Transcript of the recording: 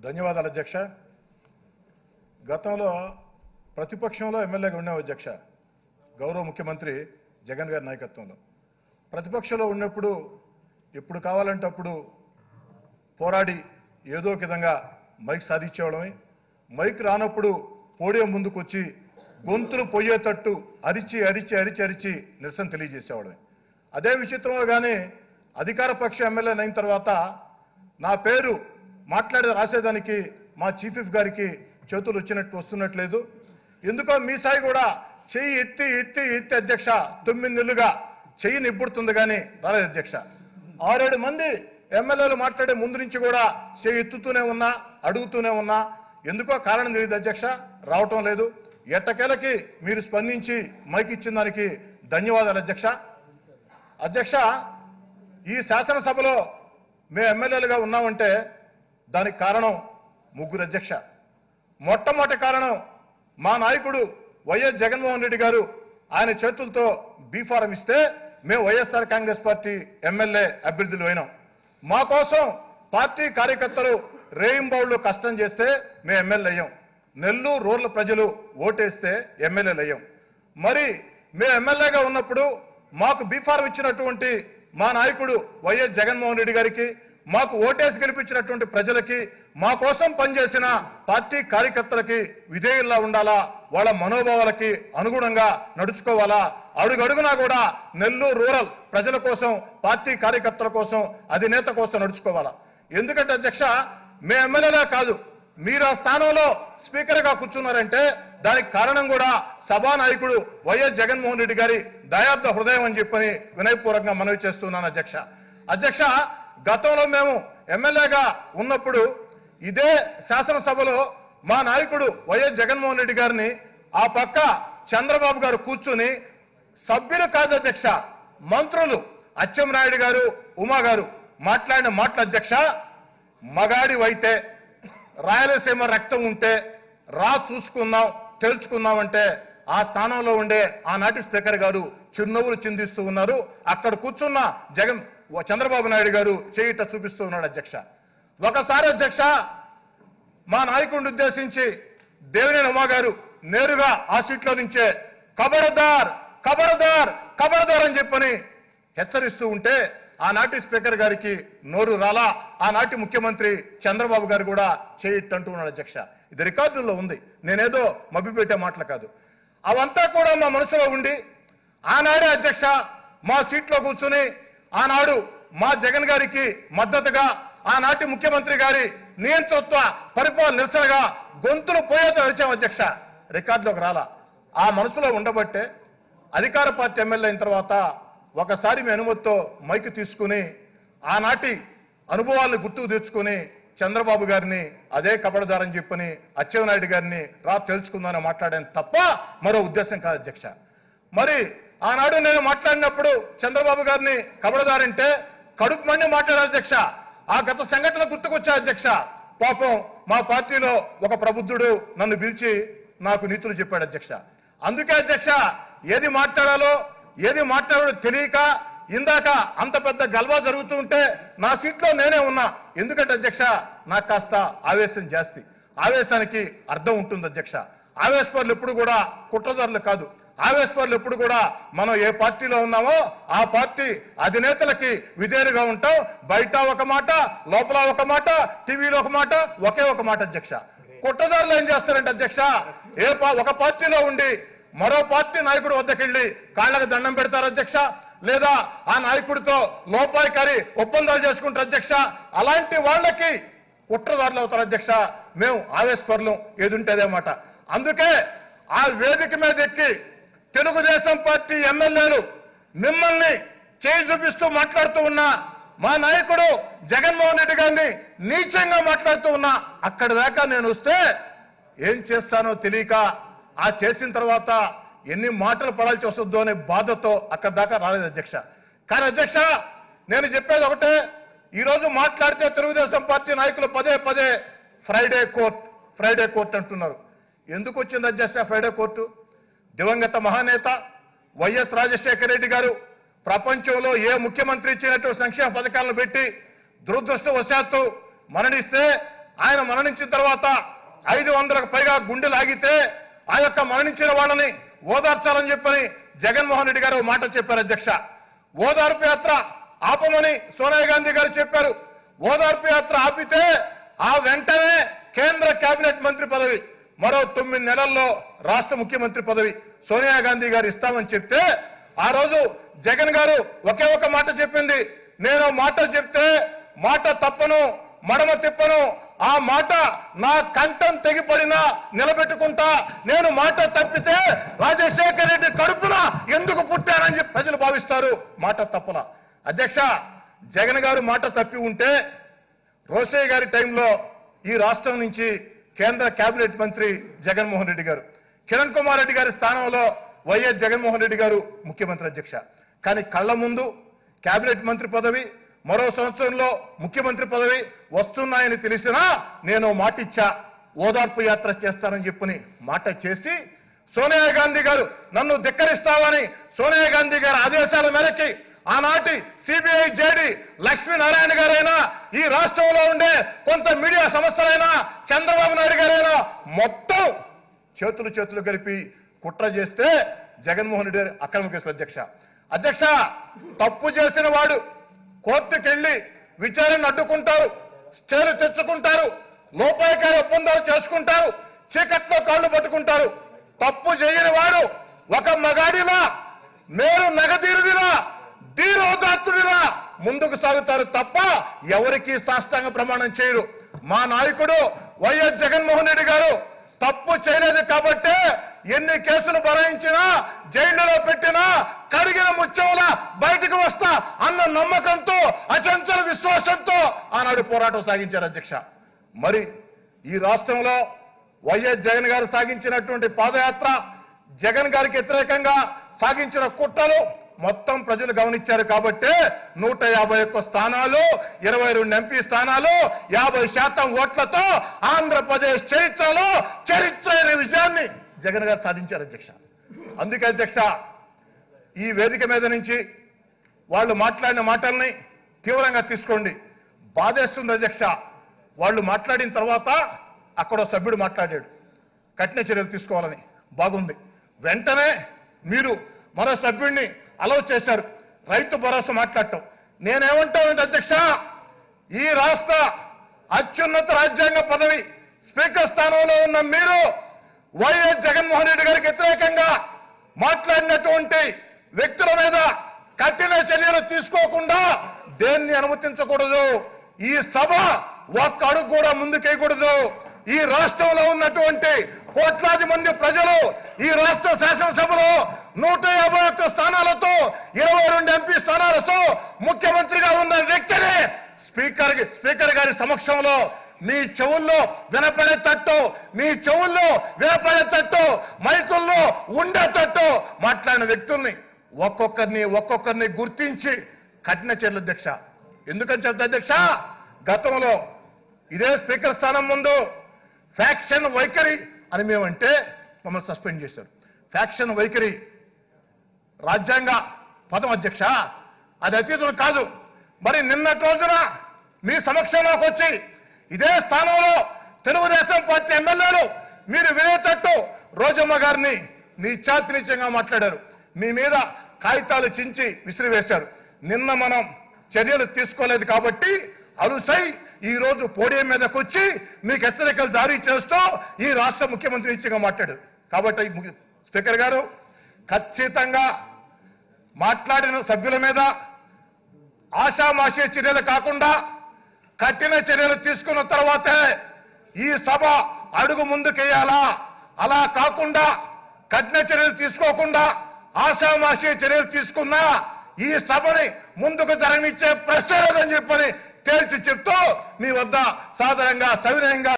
ధన్యవాదాలు అధ్యక్ష. గతంలో ప్రతిపక్షంలో ఎమ్మెల్యేగా ఉన్నాం అధ్యక్ష గౌరవ ముఖ్యమంత్రి జగన్ గారి నాయకత్వంలో. ప్రతిపక్షంలో ఉన్నప్పుడు ఎప్పుడు కావాలంటే అప్పుడు పోరాడి ఏదో ఒక విధంగా మైక్ సాధించేవాళ్ళమే. మైక్ రానప్పుడు పోడియం ముందుకు వచ్చి గొంతులు పొయ్యేటట్టు అరిచి అరిచి అరిచి అరిచి నిరసన తెలియజేసేవాళ్ళమే. అదే విచిత్రంలో కానీ అధికార పక్ష ఎమ్మెల్యే అయిన తర్వాత నా పేరు మాట్లాడి రాసేదానికి మా చీఫ్ గారికి చేతులు వచ్చినట్టు వస్తున్నట్లేదు. ఎందుకో మీ సాయి కూడా చెయ్యి ఎత్తి ఎత్తి ఎత్తి అధ్యక్ష తొమ్మిది నెలలుగా చెయ్యి నిబ్బుడుతుంది కానీ రాలేదు అధ్యక్ష. ఆరేడు మంది ఎమ్మెల్యేలు మాట్లాడే ముందు నుంచి కూడా చెయ్యి ఎత్తుతూనే ఉన్నా అడుగుతూనే ఉన్నా. ఎందుకో కారణం తెలియదు అధ్యక్ష రావటం లేదు. ఎట్టకేలకి మీరు స్పందించి మైక్ ఇచ్చిన దానికి ధన్యవాదాలు అధ్యక్ష. అధ్యక్ష ఈ శాసనసభలో మేము ఎమ్మెల్యేలుగా ఉన్నామంటే దానికి కారణం ముగ్గురు అధ్యక్ష. మొట్టమొదటి కారణం మా నాయకుడు వైఎస్ జగన్మోహన్ రెడ్డి గారు ఆయన చేతులతో బీఫారం ఇస్తే మేము వైఎస్ఆర్ కాంగ్రెస్ పార్టీ ఎమ్మెల్యే అభ్యర్థులు అయినాం. మా కోసం పార్టీ కార్యకర్తలు రేయింబౌళ్ళు కష్టం చేస్తే మేము ఎమ్మెల్యే అయ్యాం. నెల్లూరు రూరల్ ప్రజలు ఓటేస్తే ఎమ్మెల్యేలు అయ్యాం. మరి మేము ఎమ్మెల్యేగా ఉన్నప్పుడు మాకు బీఫారం ఇచ్చినటువంటి మా నాయకుడు వైఎస్ జగన్మోహన్ రెడ్డి గారికి మాకు ఓటేసి గెలిపించినటువంటి ప్రజలకి మా కోసం పనిచేసిన పార్టీ కార్యకర్తలకి విధేయుల్లా ఉండాలా? వాళ్ళ మనోభావాలకి అనుగుణంగా నడుచుకోవాలా? అడుగడుగునా కూడా నెల్లూరు రూరల్ ప్రజల కోసం పార్టీ కార్యకర్తల కోసం అధినేత కోసం నడుచుకోవాలా? ఎందుకంటే అధ్యక్ష మే ఎమ్మెల్యేలా కాదు మీరు ఆ స్థానంలో స్పీకర్గా కూర్చున్నారంటే దానికి కారణం కూడా సభానాయకుడు వైఎస్ జగన్మోహన్ రెడ్డి గారి దయార్థ హృదయం అని చెప్పని వినయపూర్వకంగా మనవి చేస్తున్నాను అధ్యక్ష. అధ్యక్ష గతంలో మేము ఎమ్మెల్యేగా ఉన్నప్పుడు ఇదే శాసనసభలో మా నాయకుడు వైఎస్ జగన్మోహన్ రెడ్డి గారిని ఆ పక్క చంద్రబాబు గారు కూర్చుని సభ్యులు కాదు అధ్యక్ష మంత్రులు అచ్చెంనాయుడు గారు ఉమా గారు మాట్లాడిన మాటల అధ్యక్ష మగాడివైతే రాయలసీమ రక్తం ఉంటే రా చూసుకుందాం తెలుసుకుందాం అంటే ఆ స్థానంలో ఉండే ఆనాటి స్పీకర్ గారు చిరునవ్వులు చిందిస్తూ ఉన్నారు. అక్కడ కూర్చున్న జగన్ చంద్రబాబు నాయుడు గారు చేయిట చూపిస్తూ ఉన్నాడు అధ్యక్ష. ఒకసారి అధ్యక్ష మా నాయకుడిని ఉద్దేశించి దేవినేని ఉమా గారు నేరుగా ఆ సీట్లో నుంచే కబడదార్ కబడదార్ కబడదార్ అని చెప్పని హెచ్చరిస్తూ ఉంటే ఆనాటి స్పీకర్ గారికి నోరు రాలా ఆనాటి ముఖ్యమంత్రి చంద్రబాబు గారు కూడా చేయట్టంటున్నాడు అధ్యక్ష. ఇది రికార్డుల్లో ఉంది. నేనేదో మభ్యపెట్టే మాటలు కాదు. అవంతా కూడా మా మనసులో ఉండి ఆనాడే అధ్యక్ష మా సీట్లో కూర్చుని ఆనాడు మా జగన్ గారికి మద్దతుగా ఆనాటి ముఖ్యమంత్రి గారి నియంతృత్వ పరిపాలన నిరసనగా గొంతులు పోయేతో వచ్చాం అధ్యక్ష. రికార్డులోకి రాలా. ఆ మనసులో ఉండబట్టే అధికార పార్టీ ఎమ్మెల్యే అయిన తర్వాత ఒకసారి మీ అనుమతితో మైక్ తీసుకుని ఆనాటి అనుభవాలను గుర్తుకు తెచ్చుకుని చంద్రబాబు గారిని అదే కపడదారని చెప్పని అచ్చెవనాయుడు గారిని రా తెలుసుకుందామని మాట్లాడాను తప్ప మరో ఉద్దేశం కాదు అధ్యక్ష. మరి ఆనాడు నేను మాట్లాడినప్పుడు చంద్రబాబు గారిని కబడదారంటే కడుపు మండి మాట్లాడారు అధ్యక్ష. ఆ గత సంఘటన గుర్తుకొచ్చా అధ్యక్ష. పాపం మా పార్టీలో ఒక ప్రబుద్ధుడు నన్ను పిలిచి నాకు నీతులు చెప్పాడు అధ్యక్ష. అందుకే అధ్యక్ష ఏది మాట్లాడాలో ఏది మాట్లాడాలో తెలియక ఇందాక అంత పెద్ద గల్వా జరుగుతుంటే నా సీట్లో నేనే ఉన్నా. ఎందుకంటే అధ్యక్ష నాకు కాస్త ఆవేశం జాస్తి. ఆవేశానికి అర్థం ఉంటుంది అధ్యక్ష. ఆవేశపరులు ఎప్పుడు కూడా కుట్రదారులు కాదు. ఆవేశపరులు ఎప్పుడు కూడా మనం ఏ పార్టీలో ఉన్నామో ఆ పార్టీ అధినేతలకి విధేయులుగా ఉంటాం. బయట ఒక మాట లోపల ఒక మాట టీవీలో ఒక మాట ఒకే ఒక మాట అధ్యక్ష. కుట్రదారులు ఏం చేస్తారంటే అధ్యక్ష ఏ పా- ఒక పార్టీలో ఉండి మరో పార్టీ నాయకుడు వద్దకెళ్ళి కాళ్ళకి దండం పెడతారు అధ్యక్ష. లేదా ఆ నాయకుడితో లోపాయికారి ఒప్పందాలు చేసుకుంటారు అధ్యక్ష. అలాంటి వాళ్ళకి కుట్రదారులు అవుతారు అధ్యక్ష. మేము ఆవేశపరులం. ఏదుంటేదే మాట. అందుకే ఆ వేదిక మీద ఎక్కి తెలుగుదేశం పార్టీ ఎమ్మెల్యేలు మిమ్మల్ని చేయి చూపిస్తూ మాట్లాడుతూ ఉన్నా మా నాయకుడు జగన్మోహన్ రెడ్డి గారిని నీచంగా మాట్లాడుతూ ఉన్నా అక్కడి దాకా నేను వస్తే ఏం చేస్తానో తెలియక ఆ చేసిన తర్వాత ఎన్ని మాటలు పడాల్సి వస్తుందో అనే బాధతో అక్కడి దాకా రాలేదు అధ్యక్ష. కానీ అధ్యక్ష నేను చెప్పేది ఒకటే ఈరోజు మాట్లాడితే తెలుగుదేశం పార్టీ నాయకులు పదే పదే ఫ్రైడే కోర్ట్ ఫ్రైడే కోర్ట్ అంటున్నారు. ఎందుకు వచ్చింది అధ్యక్ష ఫ్రైడే కోర్టు? దివంగత మహానేత వైఎస్ రాజశేఖర రెడ్డి గారు ప్రపంచంలో ఏ ముఖ్యమంత్రి ఇచ్చినట్టు సంక్షేమ పథకాలను పెట్టి దురదృష్టవశాత్తు మరణిస్తే ఆయన మరణించిన తర్వాత ఐదు వందలకు పైగా గుండె లాగితే ఆ యొక్క మరణించిన వాళ్ళని ఓదార్చాలని చెప్పని జగన్మోహన్ రెడ్డి గారు ఓ మాట చెప్పారు అధ్యక్ష. ఓదార్పు యాత్ర ఆపమని సోనియా గాంధీ గారు చెప్పారు. ఓదార్పు యాత్ర ఆపితే ఆ వెంటనే కేంద్ర కేబినెట్ మంత్రి పదవి మరో తొమ్మిది నెలల్లో రాష్ట్ర ముఖ్యమంత్రి పదవి సోనియా గాంధీ గారు ఇస్తామని చెప్తే ఆ రోజు జగన్ గారు ఒకే ఒక మాట చెప్పింది. నేను మాట చెప్తే మాట తప్పను మడమ తిప్పను. ఆ మాట నా కంఠం తెగిపడినా నిలబెట్టుకుంటా. నేను మాట తప్పితే రాజశేఖర రెడ్డి కడుపున ఎందుకు పుట్టానని చెప్పి ప్రజలు భావిస్తారు. మాట తప్పున అధ్యక్ష జగన్ గారు మాట తప్పి ఉంటే రోసయ్య గారి టైంలో ఈ రాష్ట్రం నుంచి కేంద్ర కేబినెట్ మంత్రి జగన్మోహన్ రెడ్డి గారు. కిరణ్ కుమార్ రెడ్డి గారి స్థానంలో వైఎస్ జగన్మోహన్ రెడ్డి గారు ముఖ్యమంత్రి అధ్యక్ష. కానీ కళ్ళ ముందు కేబినెట్ మంత్రి పదవి మరో సంవత్సరంలో ముఖ్యమంత్రి పదవి వస్తున్నాయని తెలిసినా నేను మాటిచ్చా ఓదార్పు యాత్ర చేస్తానని చెప్పుని మాట చేసి సోనియా గాంధీ గారు నన్ను ధిక్కరిస్తావని సోనియా గాంధీ గారి ఆదేశాల మేరకి ఆనాటి సిబిఐ జేడి లక్ష్మీనారాయణ గారైనా ఈ రాష్ట్రంలో ఉండే కొంత మీడియా సంస్థలైనా చంద్రబాబు నాయుడు గారైనా మొత్తం చేతులు చేతులు కలిపి కుట్ర చేస్తే జగన్మోహన్ రెడ్డి అక్రమ కేసులు అధ్యక్ష. అధ్యక్ష తప్పు చేసిన వాడు కోర్టుకెళ్ళి విచారణ అడ్డుకుంటారు స్టేలు తెచ్చుకుంటారు లోపాయకారి ఒప్పందాలు చేసుకుంటారు చీకట్లో కాళ్ళు పట్టుకుంటారు. తప్పు చేయని వాడు ఒక మగాడిలా మేరు నగదీరుడిలా ధీరోదాత్తుడిలా ముందుకు సాగుతారు తప్ప ఎవరికి సాష్టాంగ ప్రమాణం చేయరు. మా నాయకుడు వైఎస్ జగన్మోహన్ రెడ్డి గారు తప్పు చేయలేదు కాబట్టే ఎన్ని కేసులు భరాయించినా జైళ్ళలో పెట్టినా కడిగిన ముత్యంలా బయటకు వస్తా అన్న నమ్మకంతో అచంచల విశ్వాసంతో ఆనాడు పోరాటం సాగించారు అధ్యక్ష. మరి ఈ రాష్ట్రంలో వైఎస్ జగన్ గారు సాగించినటువంటి పాదయాత్ర జగన్ గారికి వ్యతిరేకంగా సాగించిన కుట్రలు మొత్తం ప్రజలు గమనించారు కాబట్టి నూట యాభై ఒక్క స్థానాలు ఇరవై రెండు ఎంపీ స్థానాలు యాభై శాతం ఓట్లతో ఆంధ్రప్రదేశ్ చరిత్రలో చరిత్ర అనే విషయాన్ని జగన్ గారు సాధించారు అధ్యక్ష. అందుకే అధ్యక్ష ఈ వేదిక మీద నుంచి వాళ్ళు మాట్లాడిన మాటల్ని తీవ్రంగా తీసుకోండి. బాధేస్తుంది అధ్యక్ష. వాళ్ళు మాట్లాడిన తర్వాత అక్కడ సభ్యుడు మాట్లాడాడు. కఠిన చర్యలు తీసుకోవాలని. బాగుంది. వెంటనే మీరు మరో సభ్యుడిని అలౌ చేశారు. రైతు భరోసా మాట్లాడటం. నేనేమంటానంటే అధ్యక్ష? ఈ రాష్ట్ర అత్యున్నత రాజ్యాంగ పదవి స్పీకర్ స్థానంలో ఉన్న మీరు వైఎస్ జగన్మోహన్ రెడ్డి గారికి వ్యతిరేకంగా మాట్లాడినటువంటి వ్యక్తుల మీద కఠిన చర్యలు తీసుకోకుండా దేన్ని అనుమతించకూడదు? ఈ సభ ఒక్క అడుగు కూడా ముందుకేయకూడదు. ఈ రాష్ట్రంలో ఉన్నటువంటి కోట్లాది మంది ప్రజలు ఈ రాష్ట్ర శాసనసభలో నూట యాభై ఒక్క స్థానాలతో ఇరవై రెండు ఎంపీ స్థానాలతో ముఖ్యమంత్రిగా ఉన్న వ్యక్తిని స్పీకర్ స్పీకర్ గారి సమక్షంలో మీ చెవుల్లో వినపడేటట్టు మీ చెవుల్లో వినపడేటట్టు మైకుల్లో ఉండేటట్టు మాట్లాడిన వ్యక్తుల్ని ఒక్కొక్కరిని ఒక్కొక్కరిని గుర్తించి కఠిన చర్యలు అధ్యక్ష. ఎందుకని చెప్తా అధ్యక్ష? గతంలో ఇదే స్పీకర్ స్థానం ముందు ఫ్యాక్షన్ వైఖరి అని మేమంటే మమ్మల్ని సస్పెండ్ చేశారు. ఫ్యాక్షన్ వైఖరి రాజ్యాంగ పదం అధ్యక్ష అది అతీతులు కాదు. మరి నిన్నటి రోజున మీ సమక్షంలోకి వచ్చి ఇదే స్థానంలో తెలుగుదేశం పార్టీ ఎమ్మెల్యేలు మీరు వినేటట్టు రోజమ్మ గారిని నీచాతినిత్యంగా మాట్లాడారు. మీ మీద కాగితాలు చించి విసిరివేశారు. నిన్న మనం చర్యలు తీసుకోలేదు కాబట్టి అలుసై ఈ రోజు పోడియం మీదకి వచ్చి మీకు హెచ్చరికలు జారీ చేస్తూ ఈ రాష్ట్ర ముఖ్యమంత్రి ఇచ్చిగా మాట్లాడారు కాబట్టి స్పీకర్ గారు ఖచ్చితంగా మాట్లాడిన సభ్యుల మీద ఆషామాషీ చర్యలు కాకుండా కఠిన చర్యలు తీసుకున్న తర్వాతే ఈ సభ అడుగు ముందుకేయాలా? అలా కాకుండా కఠిన చర్యలు తీసుకోకుండా ఆషామాషీ చర్యలు తీసుకున్నా ఈ సభని ముందుకు జరగనిచ్చే ప్రశ్న లేదని చెప్పని తేల్చి చెప్తూ మీ వద్ద సాధారణంగా సవినయంగా